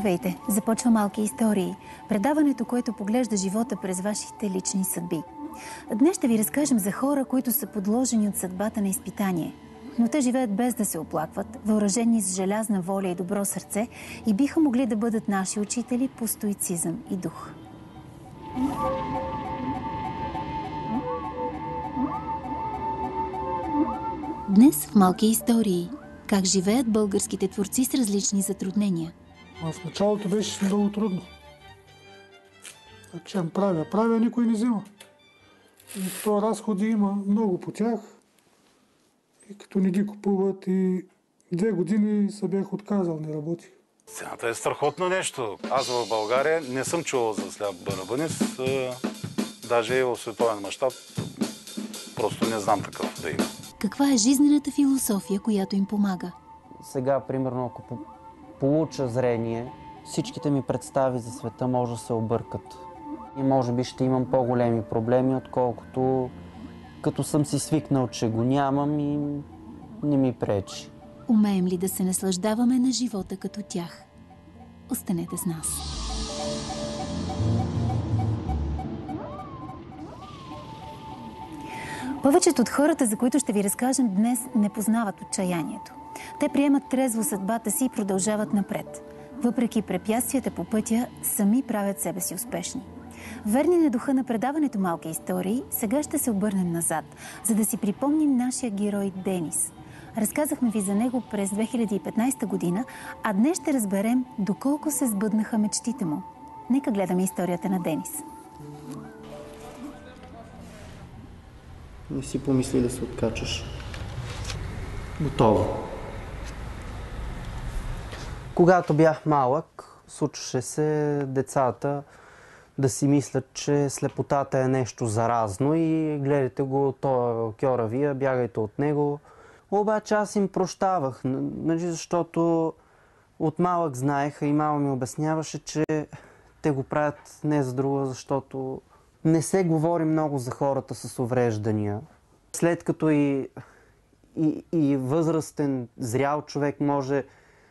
Здравейте! Започва Малки истории. Предаването, което поглежда живота през вашите лични съдби. Днес ще ви разкажем за хора, които са подложени от съдбата на изпитание. Но те живеят без да се оплакват, въоръжени с желязна воля и добро сърце и биха могли да бъдат наши учители по стоицизъм и дух. Днес в Малки истории. Как живеят българските творци с различни затруднения. А в началото беше много трудно. Значи правя, правя, никой не взима. И то разходи има много по тях. И като не ги купуват и две години се бях отказал, не работих. Цената е страхотно нещо. Аз в България не съм чувал за сляп барабанист. Даже и в световен мащаб просто не знам такъв да има. Каква е жизнената философия, която им помага? Сега, примерно, ако получа зрение, всичките ми представи за света може да се объркат. И може би ще имам по-големи проблеми, отколкото като съм си свикнал, че го нямам и не ми пречи. Умеем ли да се наслаждаваме на живота като тях? Останете с нас. Повечето от хората, за които ще ви разкажем днес, не познават отчаянието. Те приемат трезво съдбата си и продължават напред. Въпреки препятствията по пътя, сами правят себе си успешни. Верни на духа на предаването Малки истории, сега ще се обърнем назад, за да си припомним нашия герой Денис. Разказахме ви за него през 2015 година, а днес ще разберем доколко се сбъднаха мечтите му. Нека гледаме историята на Денис. Не си помисли да се откачаш. Готово. Когато бях малък, случваше се децата да си мислят, че слепотата е нещо заразно и гледайте го, то кьора вие, бягайте от него. Обаче аз им прощавах, нали, защото от малък знаеха и мама ми обясняваше, че те го правят не за друго, защото не се говори много за хората с увреждания. След като и, и, и възрастен, зрял човек може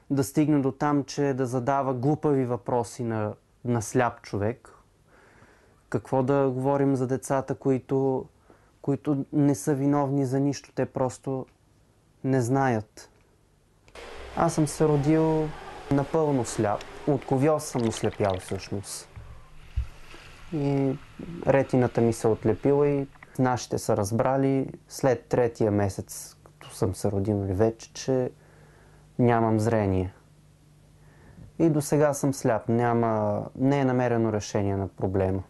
да стигне до там, че да задава глупави въпроси на, на сляп човек. Какво да говорим за децата, които, които не са виновни за нищо, те просто не знаят. Аз съм се родил напълно сляп. От съм ослепял всъщност. И ретината ми се отлепила и нашите са разбрали след третия месец, като съм се родил вече, че нямам зрение. И до сега съм сляп. Няма, не е намерено решение на проблема.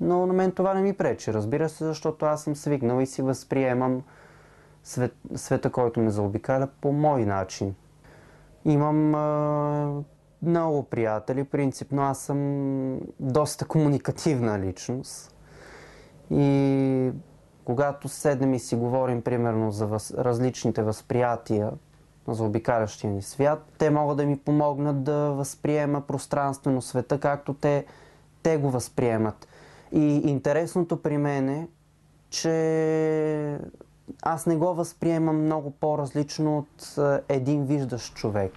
Но на мен това не ми пречи, разбира се, защото аз съм свикнал и си възприемам свет, света, който ме заобикаля по мой начин. Имам а, много приятели, принципно аз съм доста комуникативна личност. И когато седнем и си говорим, примерно, за въз, различните възприятия за обикалящия ни свят. Те могат да ми помогнат да възприема пространствено света, както те, те го възприемат. И интересното при мен е, че аз не го възприемам много по-различно от един виждащ човек.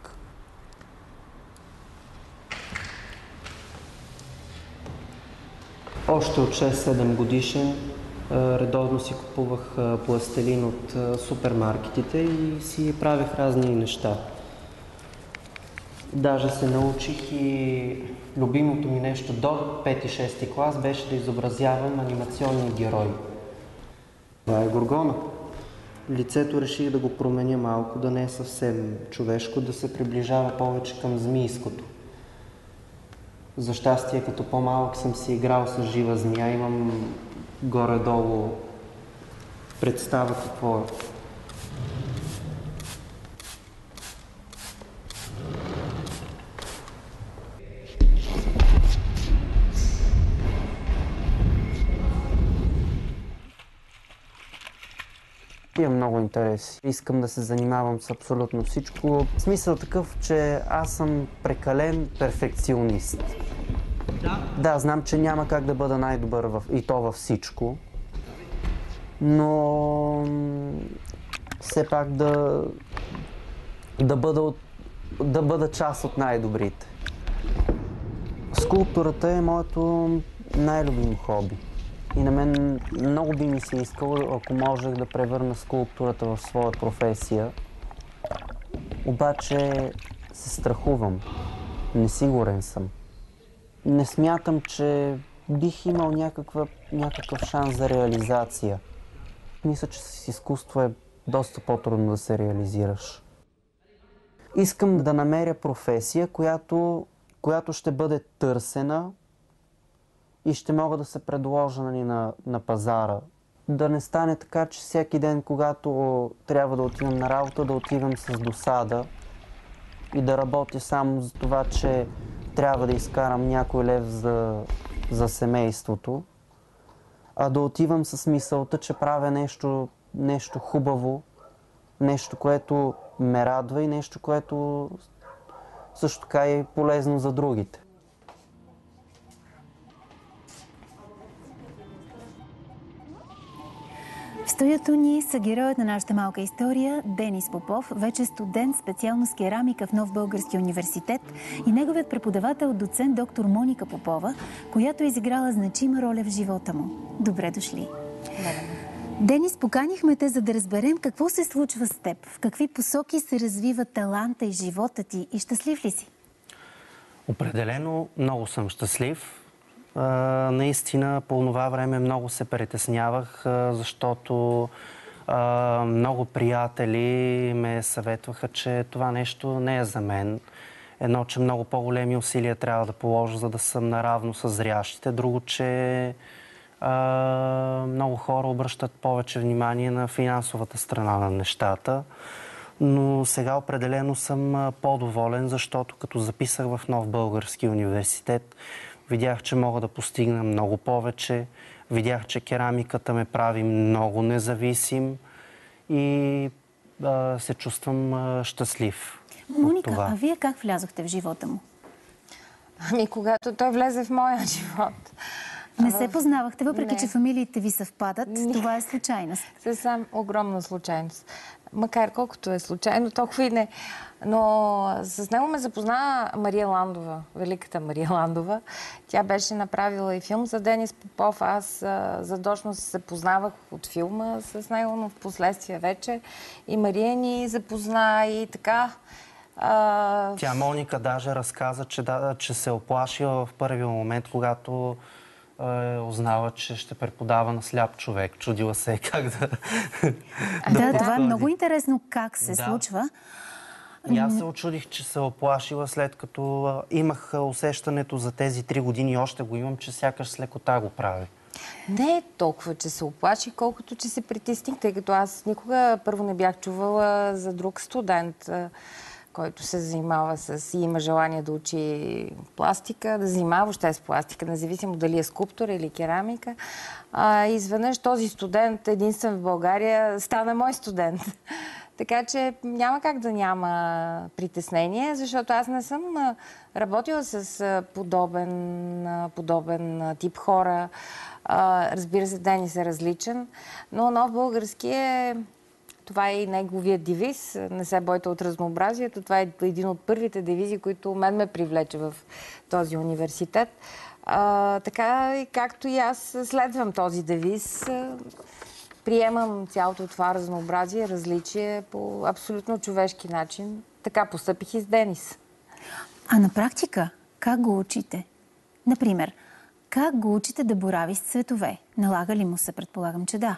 Още от 6-7 годишен редовно си купувах пластелин от супермаркетите и си правех разни неща. Даже се научих и любимото ми нещо до 5-6 клас беше да изобразявам анимационни герои. Това е Горгона. Лицето реших да го променя малко, да не е съвсем човешко, да се приближава повече към змийското. За щастие, като по-малък съм си играл с жива змия, имам горе-долу представа какво е. Имам много интереси. Искам да се занимавам с абсолютно всичко. Смисъл такъв, че аз съм прекален перфекционист. Да. Знам, че няма как да бъда най-добър в, и то във всичко. Но все пак да, да бъда от да бъда част от най-добрите. Скулптурата е моето най-любимо хоби. И на мен много би ми се искало, ако можех да превърна скулптурата в своя професия. Обаче се страхувам. Несигурен съм. Не смятам, че бих имал някаква, някакъв шанс за реализация. Мисля, че с изкуство е доста по-трудно да се реализираш. Искам да намеря професия, която, която ще бъде търсена и ще мога да се предложа нали, на, на пазара. Да не стане така, че всеки ден, когато трябва да отивам на работа, да отивам с досада и да работя само за това, че трябва да изкарам някой лев за, за семейството, а да отивам с мисълта, че правя нещо, нещо хубаво, нещо, което ме радва и нещо, което също така е полезно за другите. Студиото ни са героят на нашата малка история Денис Попов, вече студент специално с керамика в Нов Български университет и неговият преподавател, доцент доктор Моника Попова, която е изиграла значима роля в живота му. Добре дошли! Денис, поканихме те, за да разберем какво се случва с теб, в какви посоки се развива таланта и живота ти и щастлив ли си? Определено много съм щастлив. Наистина по това време много се притеснявах, защото много приятели ме съветваха, че това нещо не е за мен. Едно, че много по-големи усилия трябва да положа, за да съм наравно с зрящите. Друго, че много хора обръщат повече внимание на финансовата страна на нещата. Но сега определено съм по-доволен, защото като записах в Нов Български университет, видях, че мога да постигна много повече. Видях, че керамиката ме прави много независим и а, се чувствам а, щастлив. Моника, а вие как влязохте в живота му? Ами, когато той влезе в моя живот. Не се познавахте, въпреки не. че фамилиите ви съвпадат. Не. Това е случайност. Съвсем огромна случайност. Макар колкото е случайно, толкова и не. Но с него ме запозна Мария Ландова, великата Мария Ландова. Тя беше направила и филм за Денис Попов. Аз задочно се познавах от филма с него, но в последствие вече. И Мария ни запозна и така. А... Тя Моника даже разказа, че, да, че се оплашила в първия момент, когато е узнала, че ще преподава на сляп човек. Чудила се как да... да, да, това е много интересно как се да. случва. И аз се очудих, че се оплашила след като имах усещането за тези три години и още го имам, че сякаш с лекота го прави. Не е толкова, че се оплаши, колкото че се притесних, тъй като аз никога първо не бях чувала за друг студент който се занимава с и има желание да учи пластика, да занимава въобще с пластика, независимо дали е скулптор или керамика. А, изведнъж този студент, единствен в България, стана мой студент. Така че няма как да няма притеснение, защото аз не съм работила с подобен, подобен тип хора. Разбира се, Денис е различен, но нов български е това е и неговия девиз. Не се бойте от разнообразието. Това е един от първите девизи, които мен ме привлече в този университет. А, така както и аз следвам този девиз, приемам цялото това разнообразие, различие по абсолютно човешки начин. Така постъпих и с Денис. А на практика, как го учите? Например, как го учите да борави с цветове? Налага ли му се? Предполагам, че да.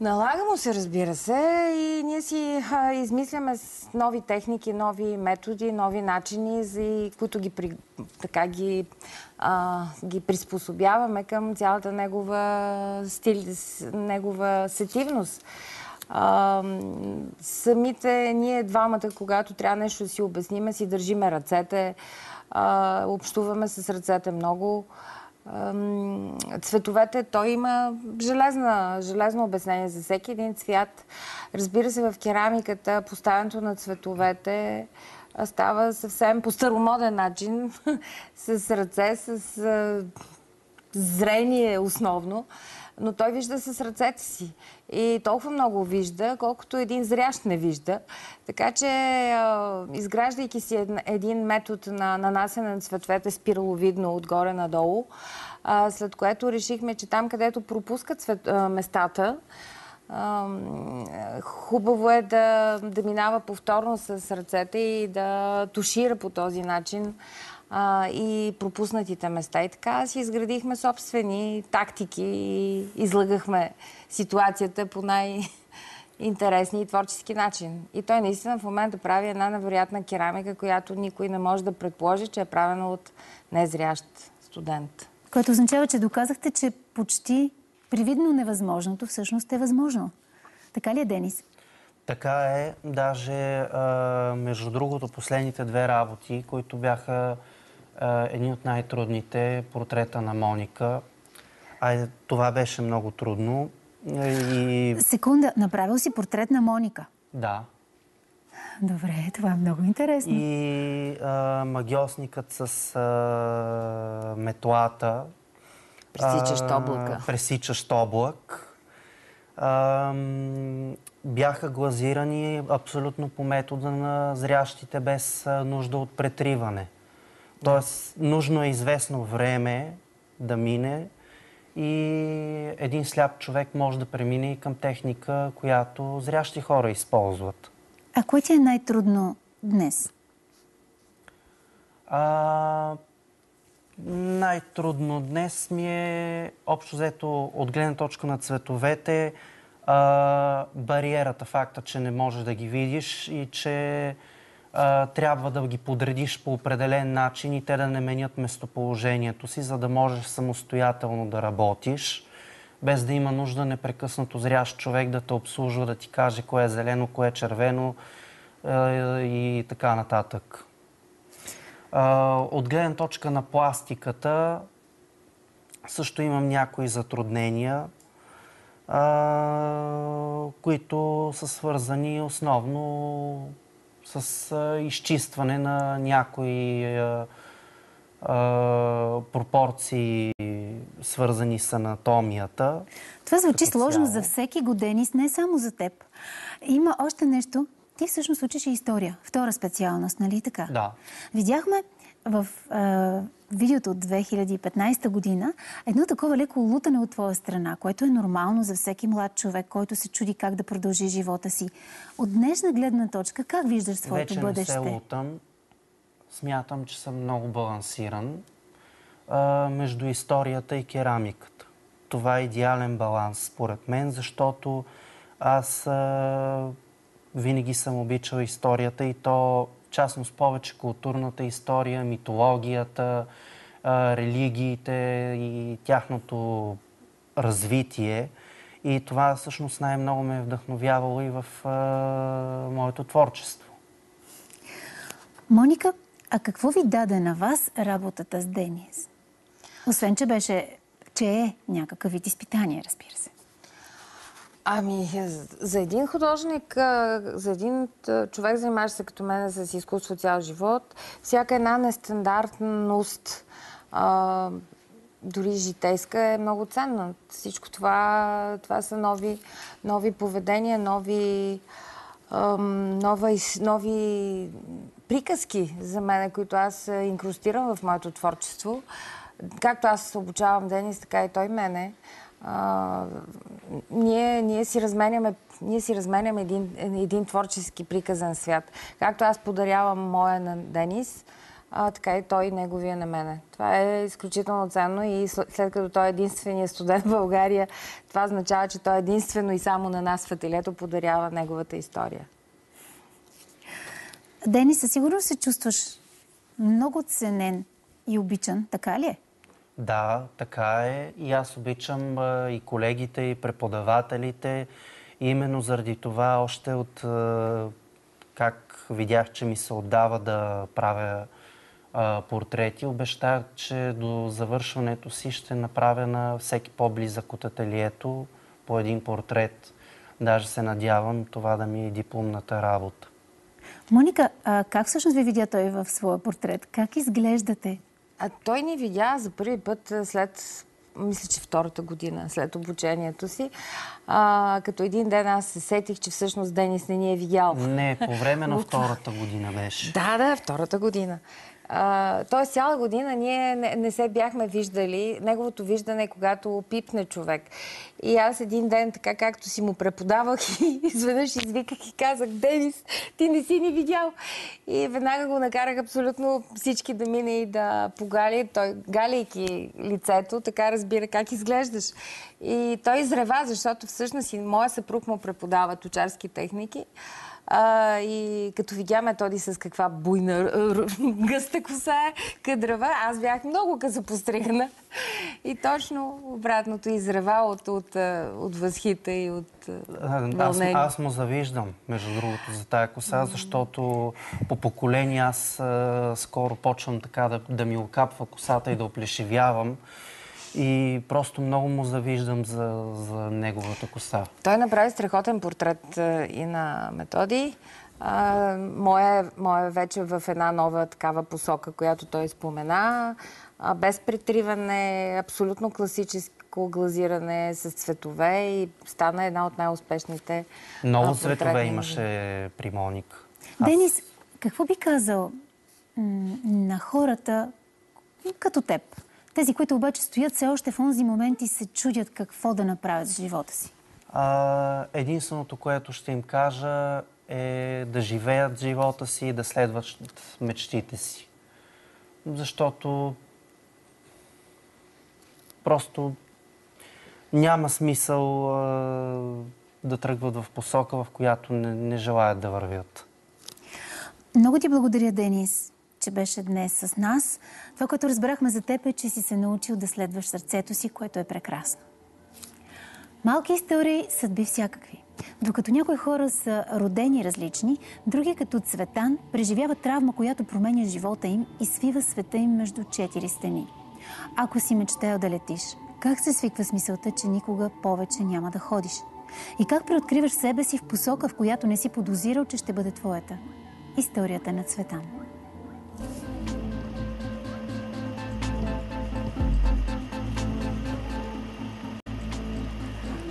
Налага му се, разбира се, и ние си а, измисляме с нови техники, нови методи, нови начини, за, които ги, при, така ги, а, ги приспособяваме към цялата негова стил, негова сетивност. А, самите ние двамата, когато трябва нещо да си обясниме, си държиме ръцете, а, общуваме с ръцете много цветовете, той има железна, железно обяснение за всеки един цвят. Разбира се, в керамиката поставянето на цветовете става съвсем по старомоден начин, с ръце, с зрение основно. Но той вижда с ръцете си. И толкова много вижда, колкото един зрящ не вижда. Така че, изграждайки си един метод на нанасене на цветовете спираловидно отгоре надолу, след което решихме, че там, където пропускат цвет, местата, хубаво е да, да минава повторно с ръцете и да тушира по този начин а, и пропуснатите места. И така си изградихме собствени тактики и излагахме ситуацията по най- интересни и творчески начин. И той наистина в момента прави една невероятна керамика, която никой не може да предположи, че е правена от незрящ студент. Което означава, че доказахте, че почти привидно невъзможното всъщност е възможно. Така ли е, Денис? Така е. Даже, а, между другото, последните две работи, които бяха а, едни от най-трудните, портрета на Моника. А това беше много трудно. И... Секунда, направил си портрет на Моника? Да. Добре, това е много интересно. И а, магиосникът с а, метлата. Пресичащ облака. Пресичащ облак. А, бяха глазирани абсолютно по метода на зрящите без нужда от претриване. Тоест, нужно е известно време да мине и един сляп човек може да премине и към техника, която зрящи хора използват. А кое ти е най-трудно днес? А, най-трудно днес ми е, общо взето, от гледна точка на цветовете, а, бариерата, факта, че не можеш да ги видиш и че трябва да ги подредиш по определен начин и те да не менят местоположението си, за да можеш самостоятелно да работиш, без да има нужда непрекъснато зрящ човек да те обслужва, да ти каже кое е зелено, кое е червено и така нататък. От гледна точка на пластиката също имам някои затруднения, които са свързани основно с а, изчистване на някои а, а, пропорции, свързани с анатомията. Това звучи сложно за всеки го, Денис, не само за теб. Има още нещо. Ти всъщност учиш и история. Втора специалност, нали така? Да. Видяхме в а, видеото от 2015 година едно такова леко лутане от твоя страна, което е нормално за всеки млад човек, който се чуди как да продължи живота си. От днешна гледна точка, как виждаш своето Вече бъдеще? Вече не се лутам. Смятам, че съм много балансиран а, между историята и керамиката. Това е идеален баланс, според мен, защото аз а, винаги съм обичал историята и то частност повече културната история, митологията, религиите и тяхното развитие. И това всъщност най-много ме е вдъхновявало и в моето творчество. Моника, а какво ви даде на вас работата с Денис? Освен, че беше, че е някакъв вид изпитание, разбира се. Ами, за един художник, за един човек, занимаващ се като мен с изкуство цял живот, всяка една нестандартност, а, дори житейска, е много ценна. Всичко това, това са нови, нови поведения, нови, ам, нова, нови приказки за мен, които аз инкрустирам в моето творчество. Както аз обучавам Денис, така и той мене а, ние, ние си разменяме ние си разменяме един, един творчески приказен свят. Както аз подарявам моя на Денис, а, така и той неговия на мене. Това е изключително ценно и след като той е единствения студент в България, това означава, че той единствено и само на нас в ателието подарява неговата история. Денис, със сигурност се чувстваш много ценен и обичан, така ли е? Да, така е. И аз обичам и колегите, и преподавателите. И именно заради това още от как видях, че ми се отдава да правя портрети, обещах, че до завършването си ще направя на всеки по-близък от ателието по един портрет. Даже се надявам това да ми е дипломната работа. Моника, а как всъщност ви видя той в своя портрет? Как изглеждате? А той ни видя за първи път след мисля, че втората година след обучението си. А, като един ден аз се сетих, че всъщност Денис не ни е видял. Не, по време на втората година беше. Да, да, втората година. Тоест цяла година ние не, не се бяхме виждали. Неговото виждане е когато пипне човек. И аз един ден, така както си му преподавах и изведнъж извиках и казах, Денис, ти не си ни видял. И веднага го накарах абсолютно всички да мине и да погали. Той, галейки лицето, така разбира как изглеждаш. И той изрева, защото всъщност и моя съпруг му преподава точарски техники. А, и като видя Методи с каква буйна гъста коса е, кадрава, аз бях много късо постригана. И точно обратното изрева от, от, от възхита и от Аз, аз му завиждам, между другото, за тая коса, защото по поколение аз а, скоро почвам така да, да ми окапва косата и да оплешивявам. И просто много му завиждам за, за неговата коса. Той направи страхотен портрет и на Методи. А, моя, моя вече в една нова такава посока, която той спомена. А, без притриване, абсолютно класическо глазиране с цветове и стана една от най-успешните Много а, цветове имаше при Моник. Денис, какво би казал м, на хората като теб? Тези, които обаче стоят все още в онзи момент и се чудят какво да направят с живота си. А, единственото, което ще им кажа е да живеят живота си и да следват мечтите си. Защото просто няма смисъл а, да тръгват в посока, в която не, не желаят да вървят. Много ти благодаря, Денис, че беше днес с нас. Това, което разбрахме за теб е, че си се научил да следваш сърцето си, което е прекрасно. Малки истории, съдби всякакви. Докато някои хора са родени различни, други като Цветан преживяват травма, която променя живота им и свива света им между четири стени. Ако си мечтаял да летиш, как се свиква с мисълта, че никога повече няма да ходиш? И как преоткриваш себе си в посока, в която не си подозирал, че ще бъде твоята? Историята на Цветан.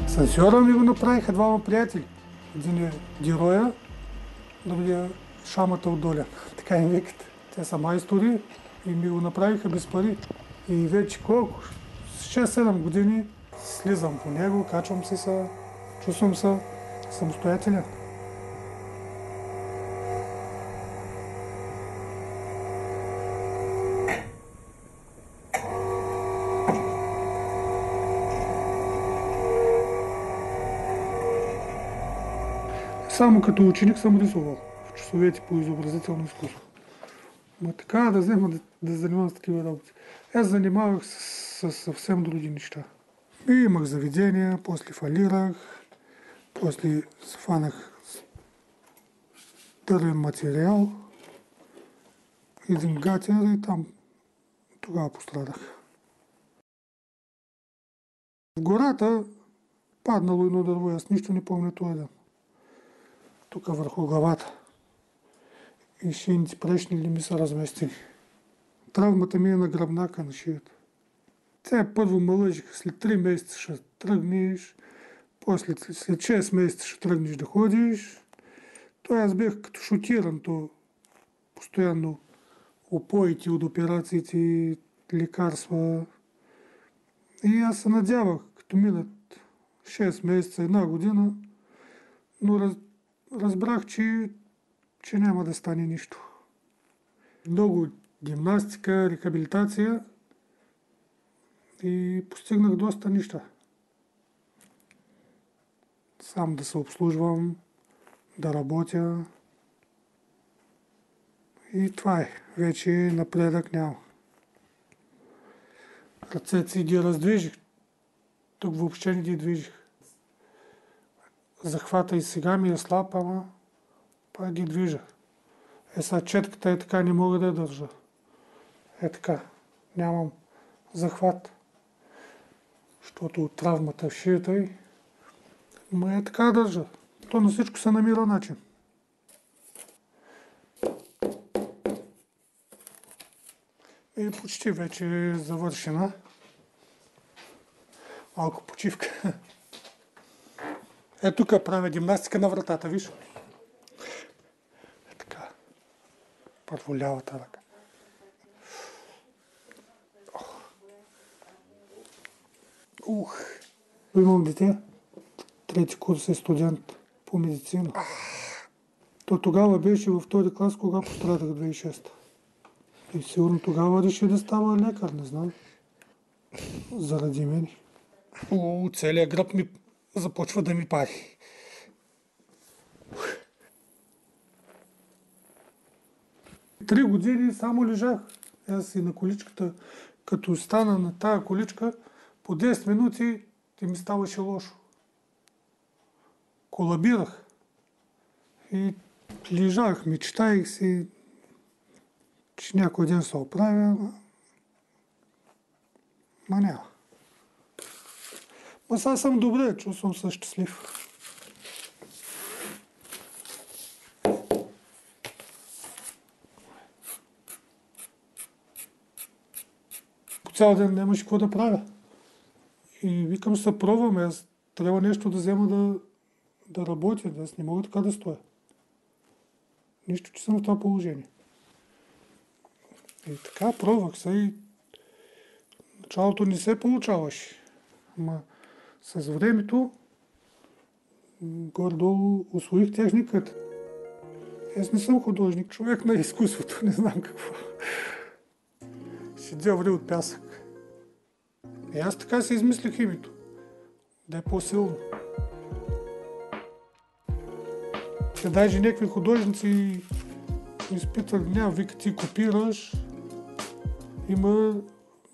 Сансьора ми го направиха двама приятели. Един е героя, другия шамата от доля. Така им викат. Те са майстори и ми го направиха без пари. И вече колко? С 6-7 години слизам по него, качвам се чувствам се самостоятелен. Само като ученик съм рисувал в часовете по изобразително изкуство. Ма така да взема да, да занимавам с такива работи. Аз занимавах с, с съвсем други. И имах заведения, после фалирах, после сфанах с дървен материал, един гатер и там тогава пострадах. В гората паднало едно дърво, аз нищо не помня този ден тук върху главата. И шините прешни ли ми са разместили. Травмата ми е на гръбнака на шията. Те първо ме лъжиха, след 3 месеца ще тръгнеш, после след 6 месеца ще тръгнеш да ходиш. Той аз бях като шокиран, то постоянно опоите от операциите, лекарства. И аз се надявах, като минат 6 месеца, една година, но раз, разбрах, че, че няма да стане нищо. Много гимнастика, рехабилитация и постигнах доста неща. Сам да се обслужвам, да работя. И това е. Вече напредък няма. Ръцете си ги раздвижих. Тук въобще не ги движих захвата и сега ми е слаб, ама пак ги движа. Е, сега четката е така, не мога да я държа. Е така, нямам захват, защото от травмата в шията и ма е така държа. То на всичко се намира начин. И почти вече е завършена. Малко почивка. Е, тук правя гимнастика на вратата, виж. Е така. Първо лявата ръка. Ух. Имам дете. Трети курс е студент по медицина. То тогава беше във втори клас, кога пострадах 2006. И сигурно тогава реши да става лекар, не знам. Заради мен. О, целият гръб ми започва да ми пари. Три години само лежах. Аз и на количката, като стана на тая количка, по 10 минути ти ми ставаше лошо. Колабирах. И лежах, мечтаях си, че някой ден се оправя. Ма няма. Ма сега съм добре, чувствам се щастлив. По цял ден нямаше какво да правя. И викам, се пробваме. Аз трябва нещо да взема да, да работя. Аз не мога така да стоя. Нищо, че съм в това положение. И така пробвах се и началото не се получаваше. Ама с времето горе-долу освоих техниката. Аз не съм художник, човек на изкуството, не знам какво. Седя ври от пясък. И аз така си измислих името. Да е по-силно. Те даже някакви художници изпитват гняв, вика ти копираш. Има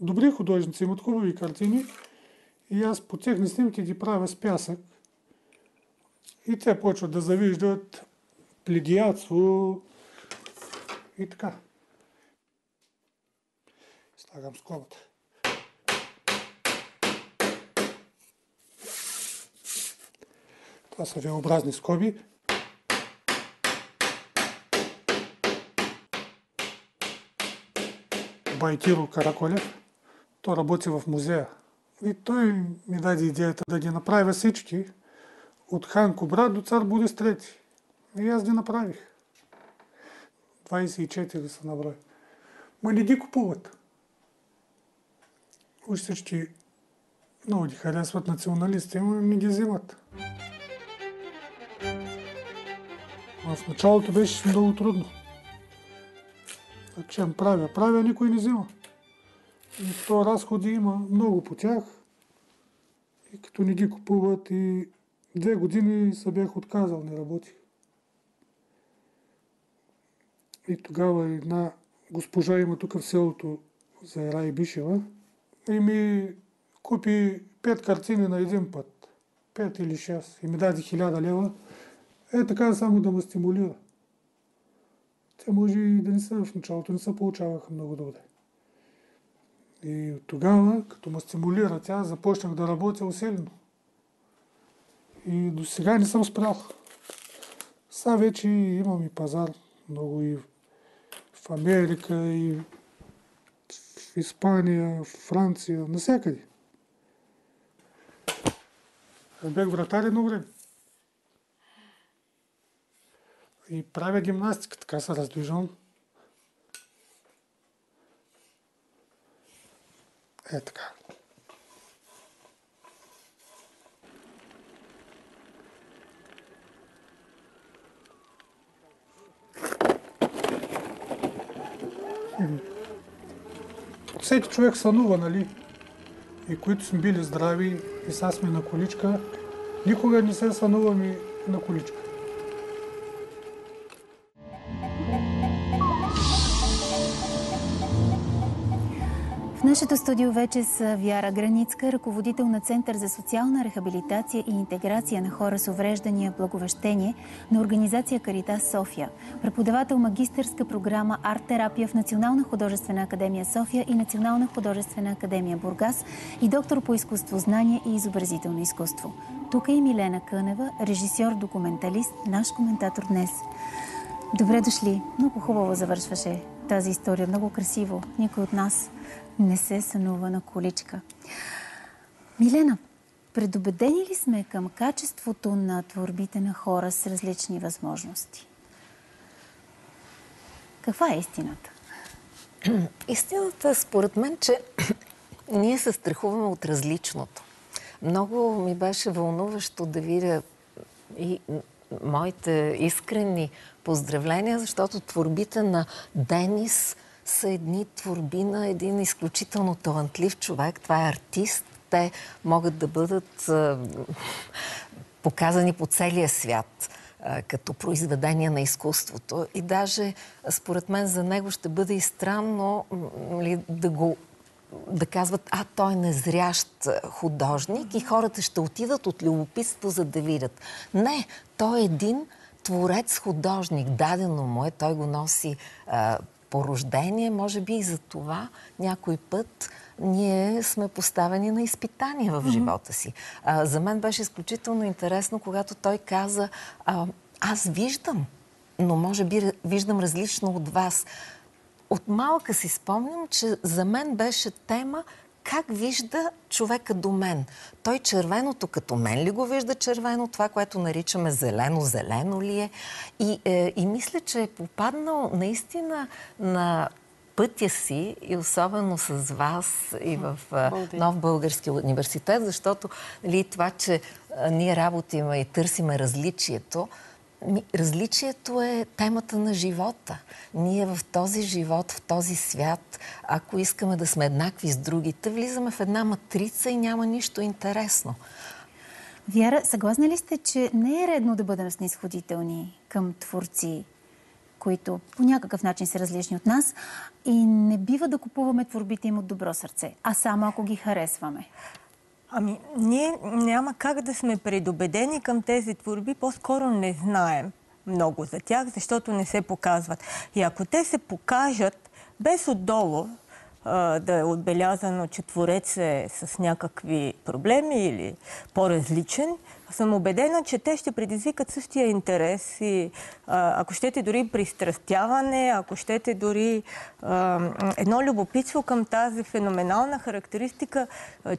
добри художници, имат хубави картини. И аз по техни снимки ги правя с пясък. И те почват да завиждат плегиатство и така. Слагам скобата. Това са V-образни скоби. Байтиро Караколев. Той работи в музея. И той ми даде идеята да ги направя всички от хан Кобра до цар Борис III. И аз ги направих. 24 са на брой. Ма не ги купуват. Уж всички много ги харесват националисти, но не ги взимат. В началото беше много трудно. Чем правя? Правя, никой не взима. И то разходи има много по тях. И като не ги купуват и две години се бях отказал, не работих. И тогава една госпожа има тук в селото за Рай Бишева и ми купи пет картини на един път. Пет или шест. И ми даде хиляда лева. Е така само да ме стимулира. Те може и да не са в началото, не се получаваха много добре. И тогава, като ме стимулира тя, започнах да работя усилено. И до сега не съм спрял. Сега вече имам и пазар много и в Америка, и в Испания, в Франция, насякъде. Аз бях вратар едно време. И правя гимнастика, така се раздвижвам. Е така. Всеки човек сънува, нали? И които сме били здрави, и сега сме на количка, никога не се сънуваме на количка. Нашето студио вече са Вяра Границка, ръководител на Център за социална рехабилитация и интеграция на хора с увреждания благовещение на организация Карита София, преподавател магистърска програма Арт-терапия в Национална художествена академия София и Национална художествена академия Бургас и доктор по изкуствознание и изобразително изкуство. Тук е и Милена Кънева, режисьор-документалист, наш коментатор днес. Добре дошли. Много хубаво завършваше тази история. Много красиво. Никой от нас не се сънува на количка. Милена, Предубедени ли сме към качеството на творбите на хора с различни възможности? Каква е истината? Истината, според мен, че ние се страхуваме от различното. Много ми беше вълнуващо да видя и моите искрени поздравления, защото творбите на Денис са едни творби на един изключително талантлив човек. Това е артист. Те могат да бъдат показани по целия свят като произведения на изкуството. И даже, според мен, за него ще бъде и странно нали, да го да казват, а той е незрящ художник и хората ще отидат от любопитство, за да видят. Не, той е един творец художник. Дадено му е, той го носи а, по рождение, може би и за това някой път ние сме поставени на изпитания в живота си. А, за мен беше изключително интересно, когато той каза, а, аз виждам, но може би виждам различно от вас. От малка си спомням, че за мен беше тема как вижда човека до мен. Той червеното като мен ли го вижда червено, това, което наричаме зелено, зелено ли е? И, е, и мисля, че е попаднал наистина на пътя си и особено с вас и в Нов Български университет, защото нали, това, че ние работиме и търсиме различието, Различието е темата на живота. Ние в този живот, в този свят, ако искаме да сме еднакви с другите, влизаме в една матрица и няма нищо интересно. Вяра, съгласна ли сте, че не е редно да бъдем снисходителни към творци, които по някакъв начин са различни от нас и не бива да купуваме творбите им от добро сърце, а само ако ги харесваме? Ами, ние няма как да сме предубедени към тези творби, по-скоро не знаем много за тях, защото не се показват. И ако те се покажат без отдолу а, да е отбелязано, че творец е с някакви проблеми или по-различен, съм убедена, че те ще предизвикат същия интерес и ако щете дори пристрастяване, ако щете дори едно любопитство към тази феноменална характеристика,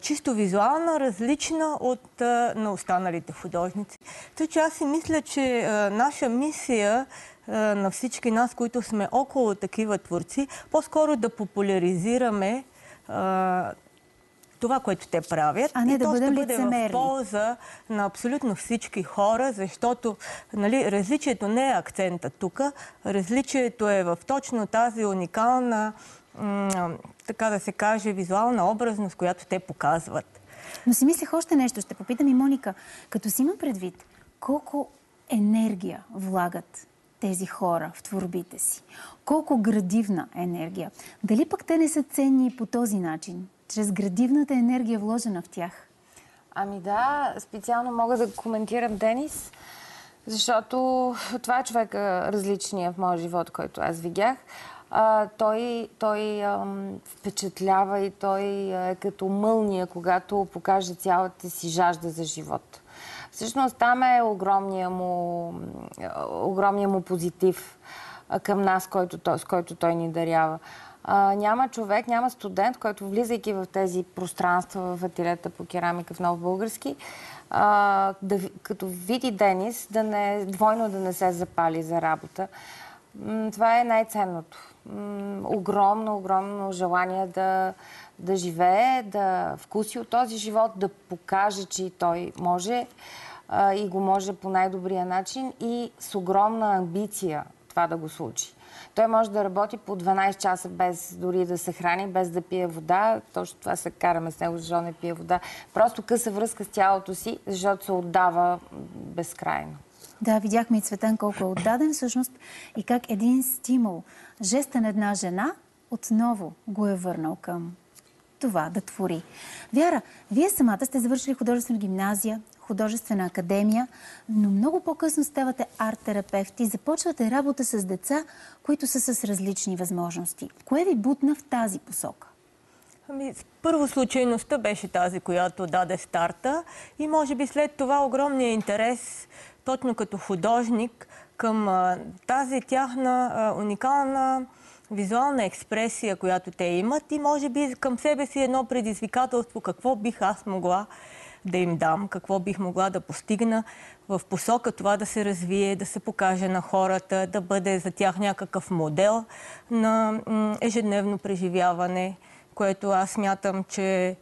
чисто визуална, различна от на останалите художници. Тъй, че аз си мисля, че наша мисия на всички нас, които сме около такива творци, по-скоро да популяризираме това, което те правят. А не и да то бъдем ще бъде лицемерни. в полза на абсолютно всички хора, защото нали, различието не е акцента тук. Различието е в точно тази уникална, така да се каже, визуална образност, която те показват. Но си мислех още нещо. Ще попитам и Моника. Като си има предвид колко енергия влагат тези хора в творбите си, колко градивна енергия, дали пък те не са ценни по този начин? Чрез градивната енергия вложена в тях? Ами да, специално мога да коментирам Денис, защото това е човека различния в моя живот, който аз видях. А, той той ам, впечатлява и той е като мълния, когато покаже цялата си жажда за живот. Всъщност там е огромния му, огромния му позитив към нас, който, с който той ни дарява а, няма човек, няма студент, който влизайки в тези пространства в ателията по керамика в Нов Български, а, да, като види Денис, да не, двойно да не се запали за работа. Това е най-ценното. Огромно, огромно желание да, да живее, да вкуси от този живот, да покаже, че и той може а, и го може по най-добрия начин и с огромна амбиция това да го случи. Той може да работи по 12 часа без дори да се храни, без да пие вода. Точно това се караме с него, защото не пие вода. Просто къса връзка с тялото си, защото се отдава безкрайно. Да, видяхме и Цветан колко е отдаден всъщност и как един стимул, жеста на една жена, отново го е върнал към това да твори. Вяра, вие самата сте завършили художествена гимназия, художествена академия, но много по-късно ставате арт-терапевт и започвате работа с деца, които са с различни възможности. Кое ви бутна в тази посока? Ами, първо случайността беше тази, която даде старта и може би след това огромния интерес, точно като художник, към а, тази тяхна а, уникална визуална експресия, която те имат и може би към себе си едно предизвикателство, какво бих аз могла да им дам, какво бих могла да постигна в посока това да се развие, да се покаже на хората, да бъде за тях някакъв модел на ежедневно преживяване, което аз мятам, че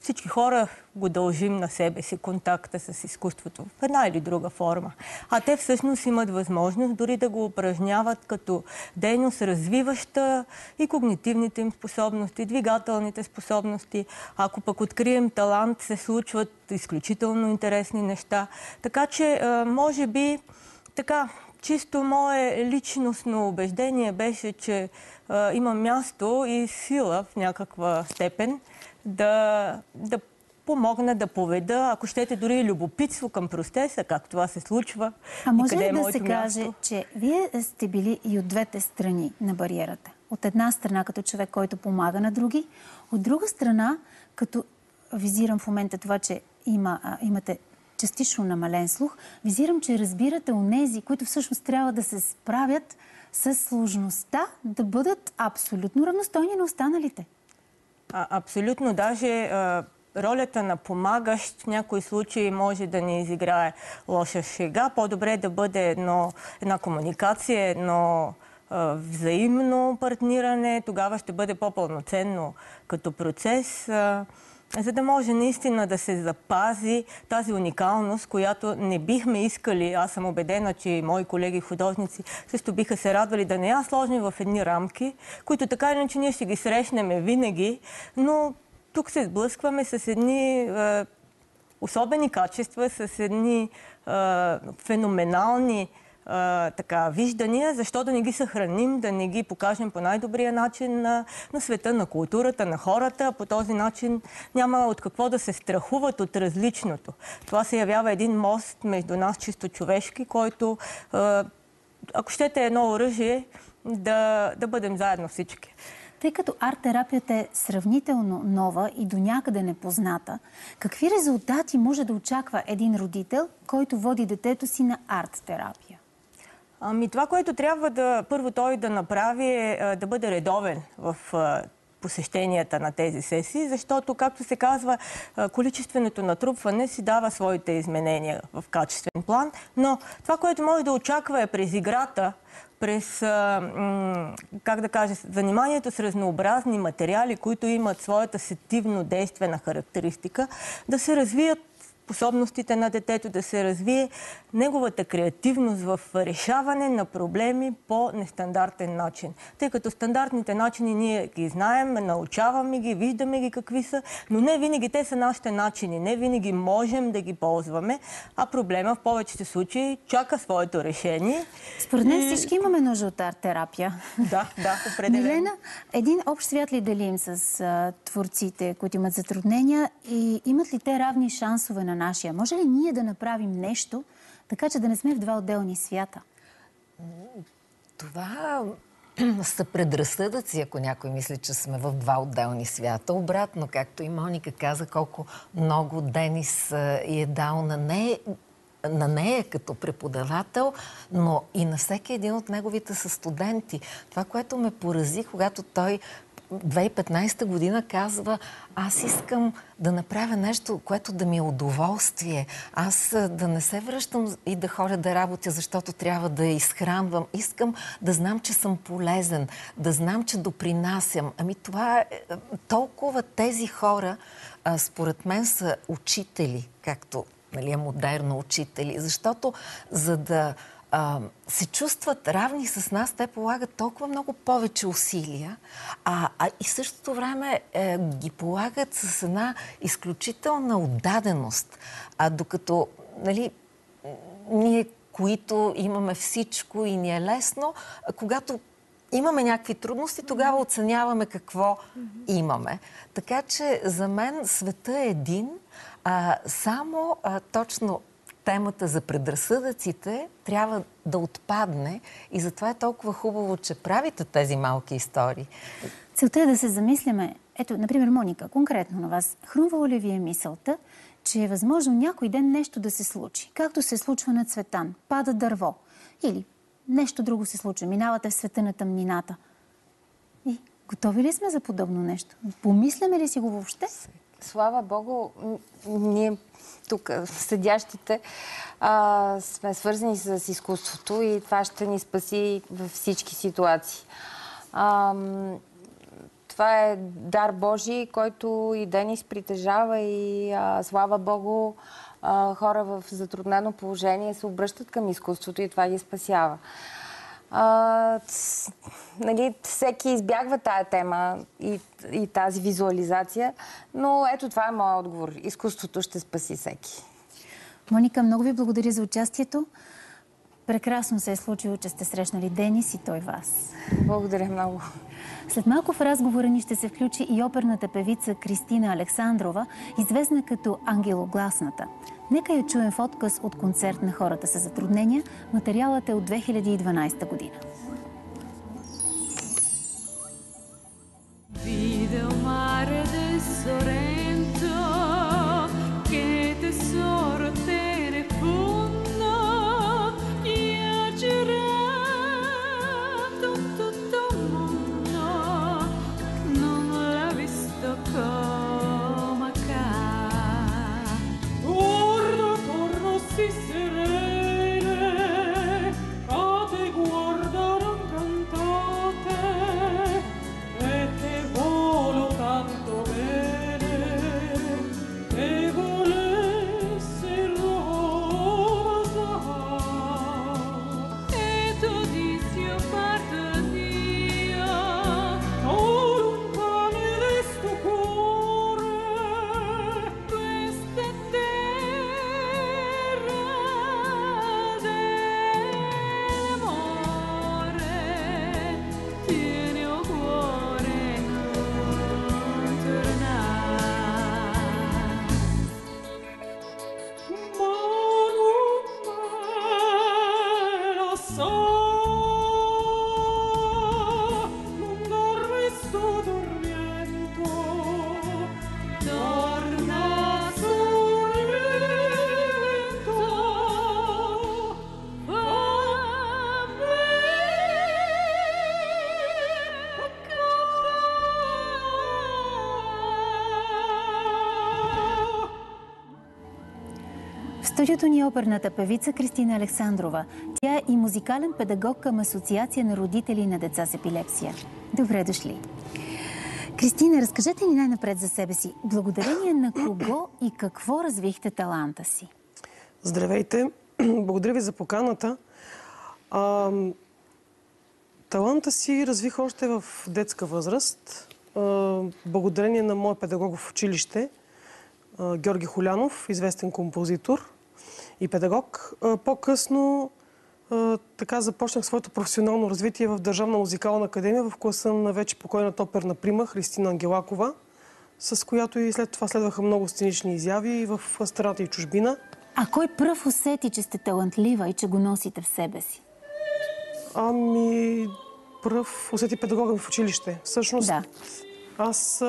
всички хора го дължим на себе си, контакта с изкуството в една или друга форма. А те всъщност имат възможност дори да го упражняват като дейност, развиваща и когнитивните им способности, двигателните способности. Ако пък открием талант, се случват изключително интересни неща. Така че, може би, така, чисто мое личностно убеждение беше, че има място и сила в някаква степен да, да помогна да поведа, ако щете дори любопитство към процеса, как това се случва. А може ли е да се каже, място? че вие сте били и от двете страни на бариерата? От една страна като човек, който помага на други, от друга страна, като визирам в момента това, че има, а, имате частично намален слух, визирам, че разбирате нези, които всъщност трябва да се справят с сложността, да бъдат абсолютно равностойни на останалите. А, абсолютно. Даже а, ролята на помагащ в някои случаи може да ни изиграе лоша шега. По-добре да бъде едно, една комуникация, едно а, взаимно партниране. Тогава ще бъде по-пълноценно като процес. А, за да може наистина да се запази тази уникалност, която не бихме искали, аз съм убедена, че и мои колеги художници също биха се радвали да не я сложим в едни рамки, които така иначе ние ще ги срещнем винаги, но тук се сблъскваме с едни е, особени качества, с едни е, феноменални така, виждания, защо да не ги съхраним, да не ги покажем по най-добрия начин на, на света, на културата, на хората. По този начин няма от какво да се страхуват от различното. Това се явява един мост между нас чисто човешки, който, ако щете едно оръжие, да, да бъдем заедно всички. Тъй като арт-терапията е сравнително нова и до някъде непозната, какви резултати може да очаква един родител, който води детето си на арт-терапия? Ами това, което трябва да първо той да направи е да бъде редовен в посещенията на тези сесии, защото, както се казва, количественото натрупване си дава своите изменения в качествен план, но това, което може да очаква е през играта, през, как да кажа, заниманието с разнообразни материали, които имат своята сетивно действена характеристика, да се развият способностите на детето да се развие неговата креативност в решаване на проблеми по нестандартен начин. Тъй като стандартните начини ние ги знаем, научаваме ги, виждаме ги какви са, но не винаги те са нашите начини, не винаги можем да ги ползваме, а проблема в повечето случаи чака своето решение. Според мен всички имаме нужда от арт-терапия. Да, да, определено. Милена, един общ свят ли делим с а, творците, които имат затруднения и имат ли те равни шансове на нашия. Може ли ние да направим нещо, така че да не сме в два отделни свята? Това са предразсъдъци, ако някой мисли, че сме в два отделни свята. Обратно, както и Моника каза, колко много Денис е дал на нея, на нея като преподавател, но и на всеки един от неговите студенти. Това, което ме порази, когато той 2015 година казва, аз искам да направя нещо, което да ми е удоволствие. Аз да не се връщам и да ходя да работя, защото трябва да изхранвам. Искам да знам, че съм полезен, да знам, че допринасям. Ами това е толкова тези хора, според мен, са учители, както нали, е модерно учители, защото за да а, се чувстват равни с нас, те полагат толкова много повече усилия, а, а и същото време е, ги полагат с една изключителна отдаденост. А докато, нали, ние, които имаме всичко и ни е лесно, когато имаме някакви трудности, тогава оценяваме какво имаме. Така че за мен света е един, а, само а, точно темата за предразсъдъците трябва да отпадне и затова е толкова хубаво, че правите тези малки истории. Целта е да се замисляме. Ето, например, Моника, конкретно на вас. Хрумвала ли ви е мисълта, че е възможно някой ден нещо да се случи? Както се случва на Цветан. Пада дърво. Или нещо друго се случва. Минавате в света на тъмнината. И готови ли сме за подобно нещо? Помисляме ли си го въобще? слава Богу, ние тук седящите а, сме свързани с изкуството и това ще ни спаси във всички ситуации. А, това е дар Божий, който и Денис притежава и а, слава Богу, хора в затруднено положение се обръщат към изкуството и това ги спасява. А, нали, всеки избягва тая тема и, и тази визуализация, но ето това е моят отговор. Изкуството ще спаси всеки. Моника, много ви благодаря за участието. Прекрасно се е случило, че сте срещнали Денис и той вас. Благодаря много. След малко в разговора ни ще се включи и оперната певица Кристина Александрова, известна като Ангелогласната. Нека я чуем в отказ от концерт на хората с затруднения. Материалът е от 2012 година. Sorrento che tesoro te студиото ни е оперната певица Кристина Александрова. Тя е и музикален педагог към Асоциация на родители на деца с епилепсия. Добре дошли! Кристина, разкажете ни най-напред за себе си. Благодарение на кого и какво развихте таланта си? Здравейте! Благодаря ви за поканата. А, таланта си развих още в детска възраст. А, благодарение на моя педагог в училище, Георги Холянов, известен композитор и педагог. По-късно така започнах своето професионално развитие в Държавна музикална академия в класа на вече покойната оперна прима Христина Ангелакова, с която и след това следваха много сценични изяви в страната и чужбина. А кой пръв усети, че сте талантлива и че го носите в себе си? Ами, пръв усети педагога ми в училище. Всъщност, да. аз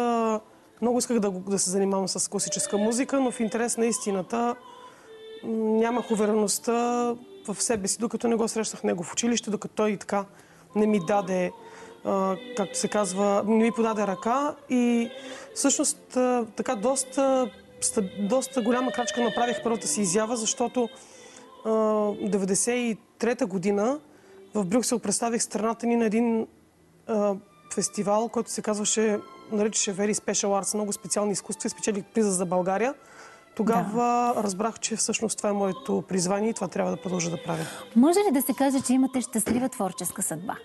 много исках да, да се занимавам с класическа музика, но в интерес на истината нямах увереността в себе си, докато не го срещах него в училище, докато той така не ми даде, както се казва, не ми подаде ръка. И всъщност така доста, доста голяма крачка направих първата си изява, защото 93-та година в Брюксел представих страната ни на един фестивал, който се казваше, наричаше Very Special Arts, много специални изкуства и спечелих приза за България. Тогава да. разбрах, че всъщност това е моето призвание и това трябва да продължа да правя. Може ли да се каже, че имате щастлива творческа съдба?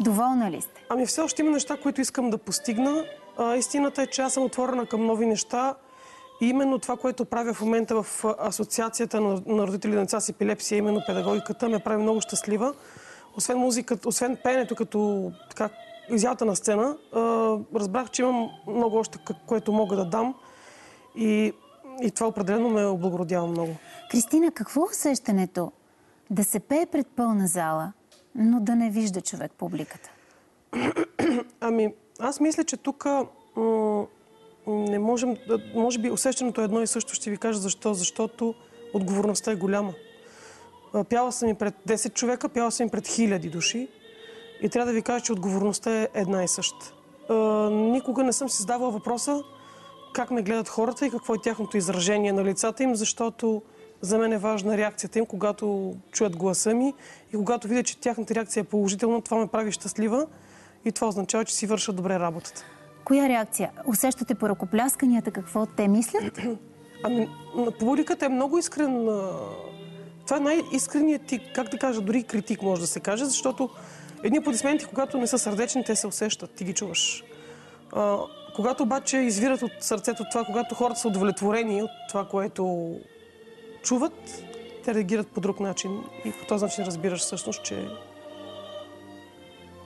Доволна ли сте? Ами все още има неща, които искам да постигна. А, истината е, че аз съм отворена към нови неща. И именно това, което правя в момента в Асоциацията на, на родители на деца с епилепсия, именно педагогиката, ме прави много щастлива. Освен музиката, освен пеенето като така, изявата на сцена, а, разбрах, че имам много още, което мога да дам. И и това определено ме облагородява много. Кристина, какво е усещането да се пее пред пълна зала, но да не вижда човек публиката? ами, аз мисля, че тук не можем, може би усещането е едно и също, ще ви кажа защо. Защото отговорността е голяма. Пяла съм и пред 10 човека, пяла съм и пред хиляди души. И трябва да ви кажа, че отговорността е една и съща. Никога не съм си задавала въпроса как ме гледат хората и какво е тяхното изражение на лицата им, защото за мен е важна реакцията им, когато чуят гласа ми и когато видят, че тяхната реакция е положителна, това ме прави щастлива и това означава, че си върша добре работата. Коя реакция? Усещате по ръкоплясканията какво те мислят? Ами, публиката е много искрен. Това е най-искреният ти, как да кажа, дори критик може да се каже, защото едни аплодисменти, когато не са сърдечни, те се усещат, ти ги чуваш. Когато обаче извират от сърцето това, когато хората са удовлетворени от това, което чуват, те реагират по друг начин. И по този начин разбираш всъщност, че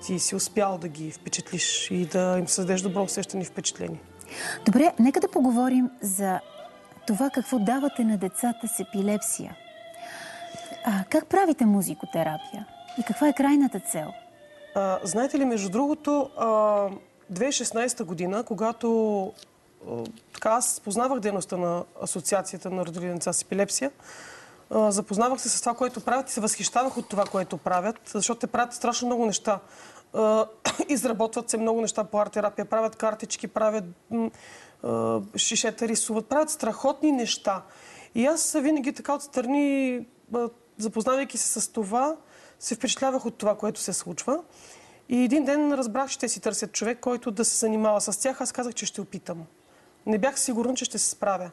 ти си успял да ги впечатлиш и да им създадеш добро усещане и впечатление. Добре, нека да поговорим за това какво давате на децата с епилепсия. А, как правите музикотерапия? И каква е крайната цел? А, знаете ли, между другото, а, 2016 година, когато така, аз познавах дейността на Асоциацията на родители на деца с епилепсия, запознавах се с това, което правят и се възхищавах от това, което правят, защото те правят страшно много неща. Изработват се много неща по арт-терапия, правят картички, правят шишета, рисуват, правят страхотни неща. И аз винаги така отстрани, запознавайки се с това, се впечатлявах от това, което се случва. И един ден разбрах, че те си търсят човек, който да се занимава с тях. Аз казах, че ще опитам. Не бях сигурна, че ще се справя.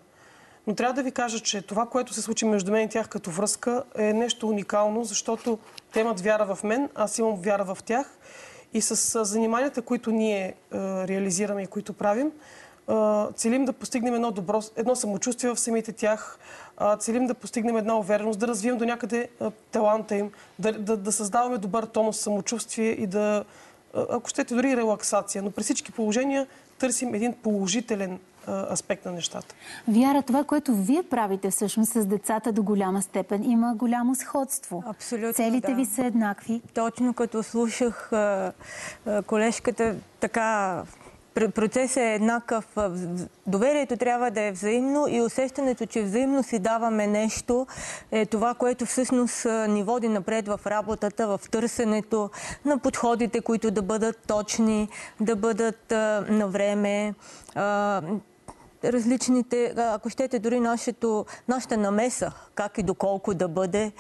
Но трябва да ви кажа, че това, което се случи между мен и тях като връзка, е нещо уникално, защото те имат вяра в мен, аз имам вяра в тях. И с заниманията, които ние а, реализираме и които правим, а, целим да постигнем едно добро, едно самочувствие в самите тях, целим да постигнем една увереност, да развием до някъде таланта им, да, да, да създаваме добър тонус самочувствие и да, ако щете, дори и релаксация. Но при всички положения търсим един положителен аспект на нещата. Вяра, това, което вие правите всъщност с децата до голяма степен, има голямо сходство. Абсолютно, Целите да. ви са еднакви. Точно като слушах колежката, така процесът е еднакъв. Доверието трябва да е взаимно и усещането, че взаимно си даваме нещо е това, което всъщност ни води напред в работата, в търсенето на подходите, които да бъдат точни, да бъдат на време. Различните, ако щете, дори нашето, нашата намеса, как и доколко да бъде,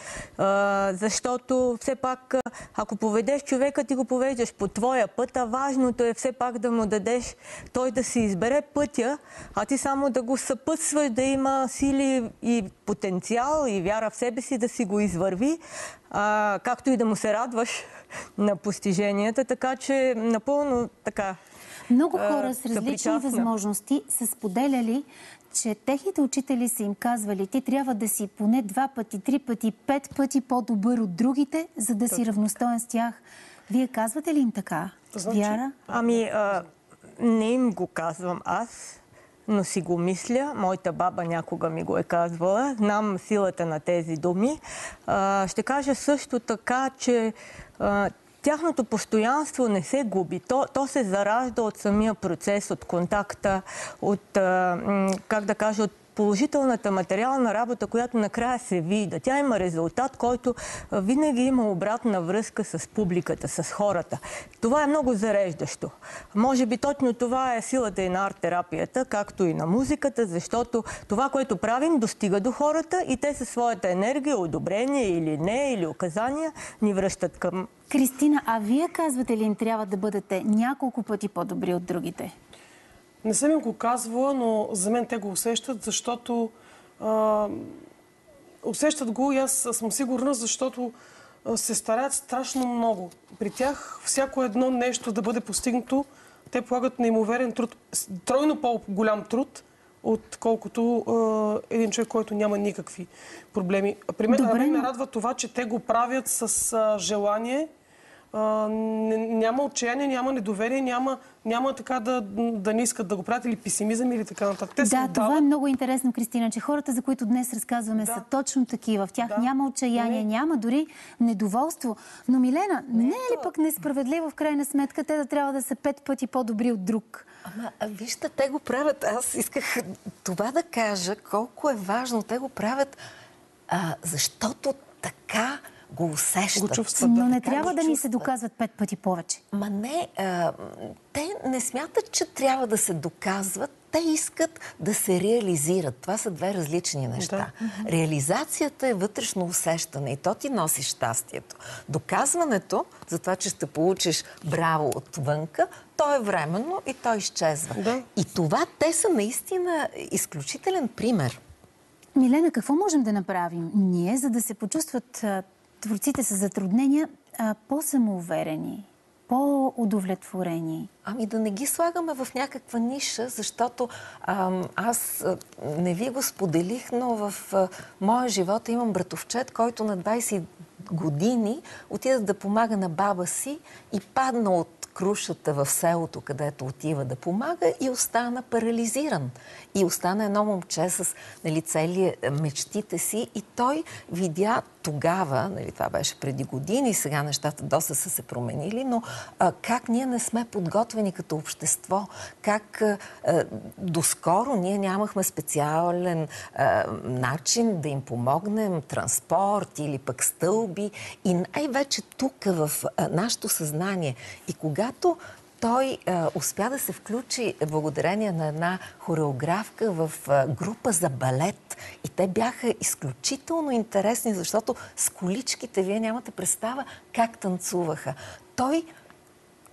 защото все пак, ако поведеш човека, ти го повеждаш по твоя път, а важното е все пак да му дадеш той да си избере пътя, а ти само да го съпътстваш, да има сили и потенциал и вяра в себе си да си го извърви, както и да му се радваш на постиженията, така че напълно така Много хора с различни съпричастна. възможности са споделяли, че техните учители са им казвали, ти трябва да си поне два пъти, три пъти, пет пъти по-добър от другите, за да си равностоен с тях. Вие казвате ли им така? Значи, Вяра? Ами, а, не им го казвам аз, но си го мисля. Моята баба някога ми го е казвала. Знам силата на тези думи. А, ще кажа също така, че а, тяхното постоянство не се губи. То, то се заражда от самия процес, от контакта, от, как да кажа, от положителната материална работа, която накрая се вижда. Тя има резултат, който винаги има обратна връзка с публиката, с хората. Това е много зареждащо. Може би точно това е силата и на арт-терапията, както и на музиката, защото това, което правим, достига до хората и те със своята енергия, одобрение или не, или указания, ни връщат към Кристина, а вие казвате ли им трябва да бъдете няколко пъти по-добри от другите? Не съм им го казвала, но за мен те го усещат, защото а, усещат го и аз съм сигурна, защото се стараят страшно много. При тях всяко едно нещо да бъде постигнато, те полагат неимоверен труд, тройно по-голям труд, отколкото а, един човек, който няма никакви проблеми. При мен, Добре, мен ме радва това, че те го правят с а, желание, а, не, няма отчаяние, няма недоверие, няма, няма така да, да не искат да го правят или песимизъм или така нататък. Те да, това е много интересно, Кристина, че хората, за които днес разказваме, Да. са точно такива. В тях Да. няма отчаяние, Не. няма дори недоволство. Но, Милена, не, е ли пък несправедливо в крайна сметка те да трябва да са пет пъти по-добри от друг? Ама, вижте, те го правят. Аз исках това да кажа, колко е важно. Те го правят, а, защото така го усещат. Го чувстват, Но не трябва да ни се доказват пет пъти повече. Ма не, а, те не смятат, че трябва да се доказват. Те искат да се реализират. Това са две различни неща. Реализацията е вътрешно усещане и то ти носи щастието. Доказването за това, че ще получиш браво отвънка, то е временно и то изчезва. Да. И това те са наистина изключителен пример. Милена, какво можем да направим ние, за да се почувстват творците с затруднения по-самоуверени, по-удовлетворени? Ами да не ги слагаме в някаква ниша, защото ам, аз не ви го споделих, но в а, моя живот имам братовчет, който на 20 години отида да помага на баба си и падна от крушата в селото, където отива да помага и остана парализиран. И остана едно момче с нали, цели е, мечтите си и той видя тогава, нали, това беше преди години, сега нещата доста са се променили, но а, как ние не сме подготвени като общество, как а, а, доскоро ние нямахме специален а, начин да им помогнем, транспорт или пък стълби и най-вече тук в а, нашето съзнание. И когато той а, успя да се включи благодарение на една хореографка в а, група за балет. И те бяха изключително интересни, защото с количките вие нямате представа как танцуваха. Той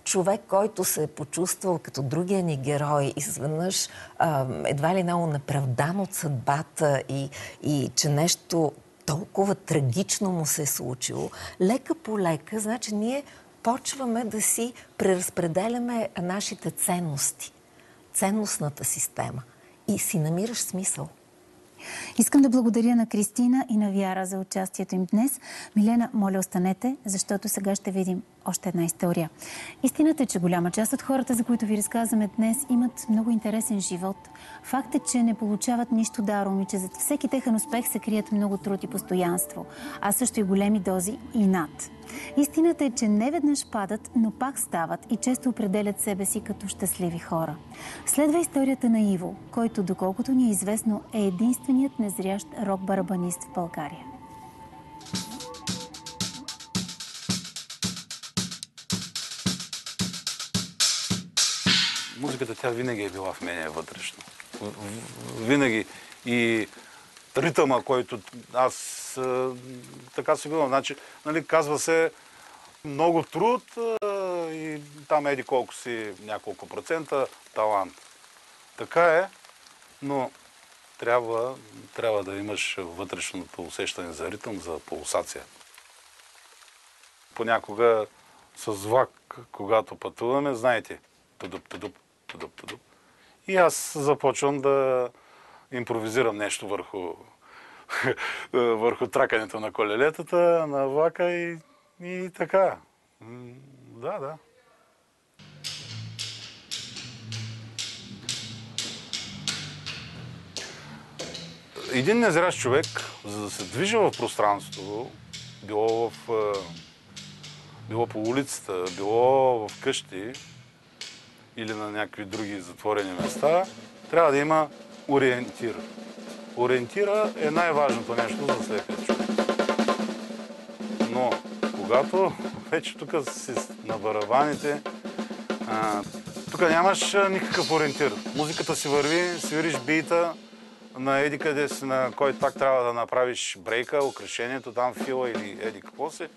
човек, който се е почувствал като другия ни герой, изведнъж а, едва ли не неправдан от съдбата и, и че нещо толкова трагично му се е случило, лека по лека, значи ние почваме да си преразпределяме нашите ценности, ценностната система и си намираш смисъл. Искам да благодаря на Кристина и на Вяра за участието им днес. Милена, моля останете, защото сега ще видим още една история. Истината е, че голяма част от хората, за които ви разказваме днес, имат много интересен живот. Факт е, че не получават нищо даром и че зад всеки техен успех се крият много труд и постоянство, а също и големи дози и над. Истината е, че не веднъж падат, но пак стават и често определят себе си като щастливи хора. Следва историята на Иво, който, доколкото ни е известно, е единственият незрящ рок-барабанист в България. Музиката тя винаги е била в мене вътрешно. Винаги. И ритъма, който аз а, така си го значи, нали, казва се много труд а, и там еди колко си няколко процента талант. Така е, но трябва, трябва да имаш вътрешното усещане за ритъм, за пулсация. Понякога с влак, когато пътуваме, знаете, тудуп, тудуп, тудуп, тудуп. И аз започвам да импровизирам нещо върху, върху тракането на колелетата, на влака и, и така. Да, да. Един незрящ човек, за да се движи в пространството, било в е, било по улицата, било в къщи или на някакви други затворени места, трябва да има ориентир. Ориентира е най-важното нещо за слепия човек. Но когато вече тук си на барабаните, тук нямаш никакъв ориентир. Музиката си върви, свириш бита, на еди къде си, на кой так трябва да направиш брейка, украшението, там фила или еди какво си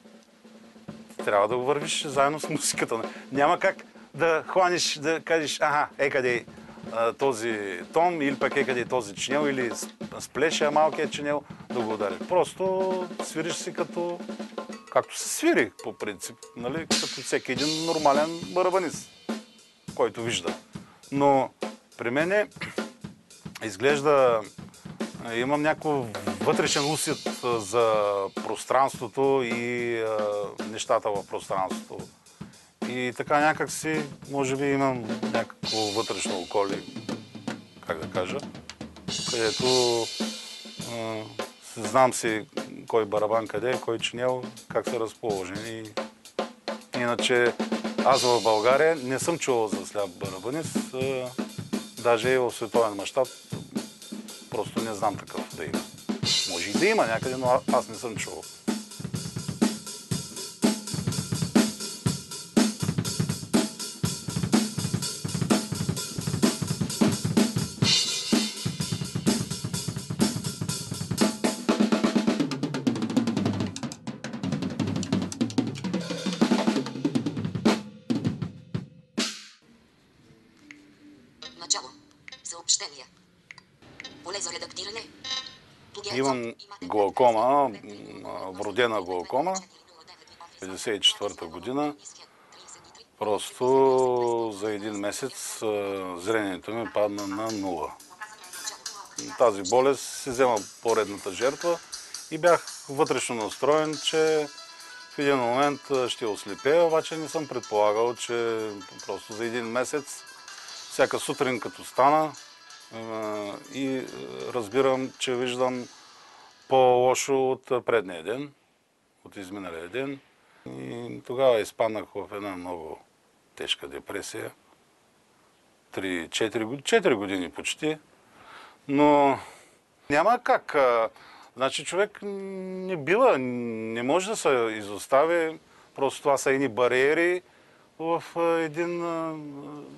трябва да го вървиш заедно с музиката. Няма как да хванеш, да кажеш, аха, е къде този том, или пък е къде този чинел, или с- сплеша малкият чинел, да го удариш. Просто свириш си като, както се свири по принцип, нали? като всеки един нормален барабанист, който вижда. Но при мене изглежда имам някакъв вътрешен усет за пространството и а, нещата в пространството. И така някак си, може би имам някакво вътрешно околе, как да кажа, където а, знам си кой барабан къде е, кой чинел, как са разположени. Иначе аз в България не съм чувал за сляп барабанист, а, даже и в световен мащаб просто не знам такъв да има. Може и да има някъде, но аз не съм чувал. Имам глаукома, вродена глаукома, 54-та година. Просто за един месец зрението ми падна на нула. Тази болест се взема поредната жертва и бях вътрешно настроен, че в един момент ще ослепея, обаче не съм предполагал, че просто за един месец, всяка сутрин като стана и разбирам, че виждам по-лошо от предния ден, от изминалия ден. И тогава изпаднах в една много тежка депресия. 3-4 години, 4 години почти. Но няма как. Значи човек не бива, не може да се изостави. Просто това са едни бариери в един,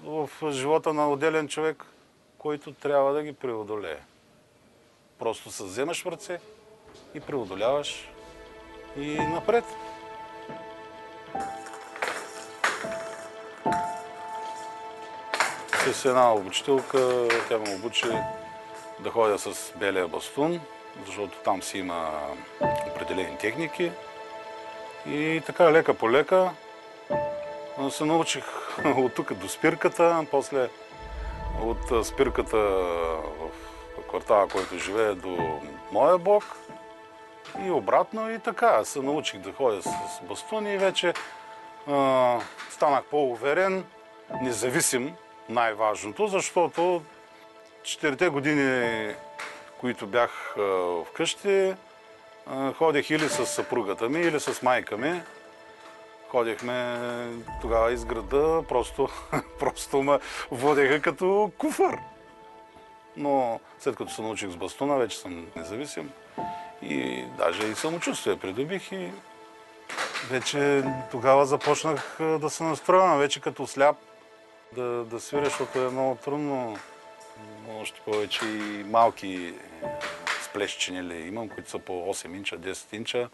в живота на отделен човек, който трябва да ги преодолее. Просто се вземаш в ръце и преодоляваш и напред. С една обучителка, тя ме обучи да ходя с белия бастун, защото там си има определени техники. И така, лека по лека, се научих от тук до спирката, после от спирката в квартала, който живее, до моя блок и обратно и така. Се научих да ходя с бастуни и вече а, станах по-уверен, независим, най-важното, защото четирите години, които бях а, вкъщи, а, ходех или с съпругата ми, или с майка ми. Ходехме тогава из града, просто, просто ме водеха като куфър. Но след като се научих с бастуна, вече съм независим. И даже и самочувствие придобих и вече тогава започнах да се настроявам, вече като сляп да, да свиря, защото е много трудно. Но Още повече и малки е, сплещчини имам, които са по 8 инча, 10 инча.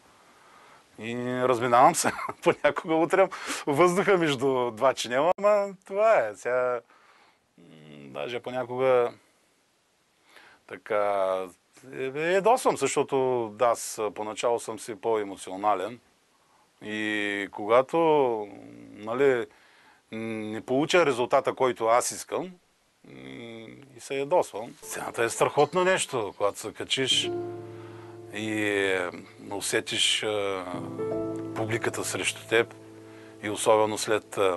И разминавам се. Понякога утрям въздуха между два чинела, ама това е. Сега даже понякога така ядосвам, защото да, аз поначало съм си по-емоционален. И когато нали, не получа резултата, който аз искам, и се ядосвам. Сцената е страхотно нещо, когато се качиш и е, усетиш е, публиката срещу теб и особено след е,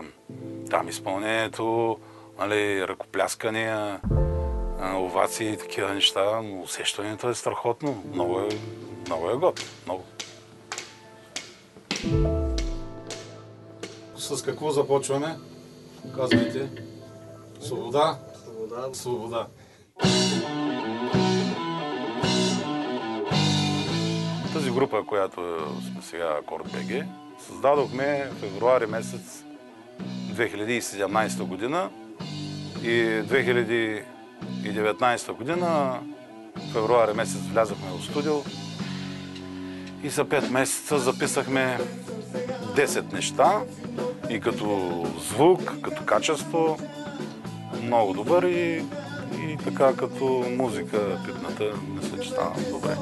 там изпълнението, нали, ръкопляскания, е, овации и такива неща, но усещането е страхотно. Много е, много е готово. Много. С какво започваме? Казвайте. Свобода. Свобода. Свобода. Тази група, която сме сега Акорд БГ, създадохме в февруари месец 2017 година и 2019 година февруари месец влязахме в студио и за 5 месеца записахме 10 неща и като звук, като качество много добър и, и така като музика пипната мисля, че стана добре.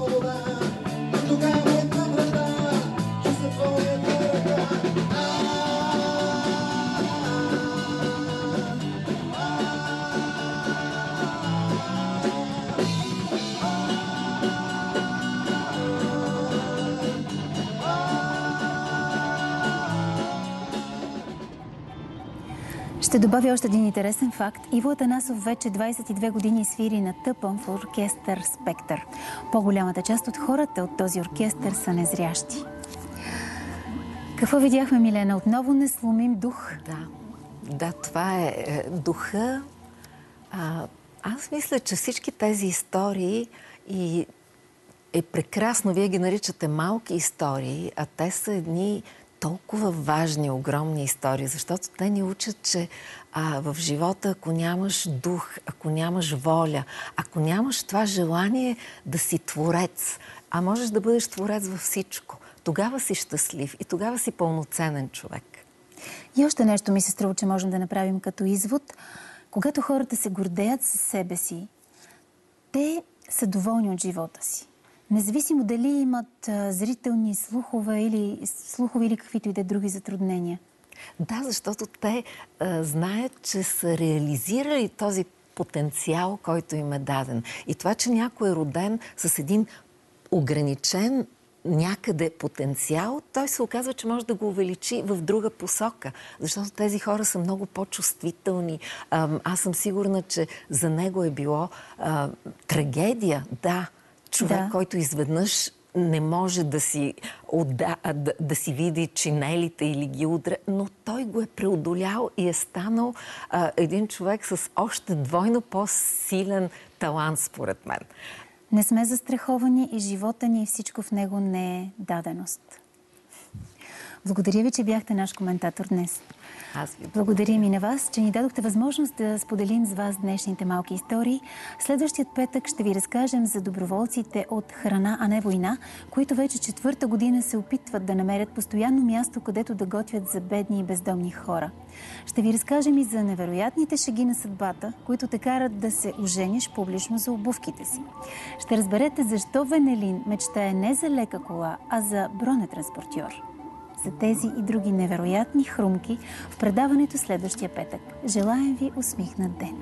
Ще добавя още един интересен факт. Иво Атанасов вече 22 години свири на тъпън в оркестър Спектър. По-голямата част от хората от този оркестър са незрящи. Какво видяхме, Милена? Отново не сломим дух. Да, да, това е е, духа. А, аз мисля, че всички тези истории и е прекрасно. Вие ги наричате малки истории, а те са едни толкова важни, огромни истории, защото те ни учат, че а, в живота, ако нямаш дух, ако нямаш воля, ако нямаш това желание да си творец, а можеш да бъдеш творец във всичко, тогава си щастлив и тогава си пълноценен човек. И още нещо ми се струва, че можем да направим като извод. Когато хората се гордеят със себе си, те са доволни от живота си. Независимо дали имат зрителни слухове или слухови или каквито и да е други затруднения. Да, защото те а, знаят, че са реализирали този потенциал, който им е даден. И това, че някой е роден с един ограничен някъде потенциал, той се оказва, че може да го увеличи в друга посока. Защото тези хора са много по-чувствителни. Аз съм сигурна, че за него е било а, трагедия, да. Човек, да. който изведнъж не може да си, отда, да, да си види чинелите или ги удра, но той го е преодолял и е станал а, един човек с още двойно по-силен талант, според мен. Не сме застраховани и живота ни и всичко в него не е даденост. Благодаря ви, че бяхте наш коментатор днес. Аз ви благодарим и на вас, че ни дадохте възможност да споделим с вас днешните малки истории. Следващият петък ще ви разкажем за доброволците от Храна, а не война, които вече четвърта година се опитват да намерят постоянно място, където да готвят за бедни и бездомни хора. Ще ви разкажем и за невероятните шаги на съдбата, които те карат да се ожениш публично за обувките си. Ще разберете защо Венелин мечтае не за лека кола, а за бронетранспортьор за тези и други невероятни хрумки в предаването следващия петък. Желаем ви усмихнат ден!